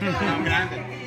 Son grandes.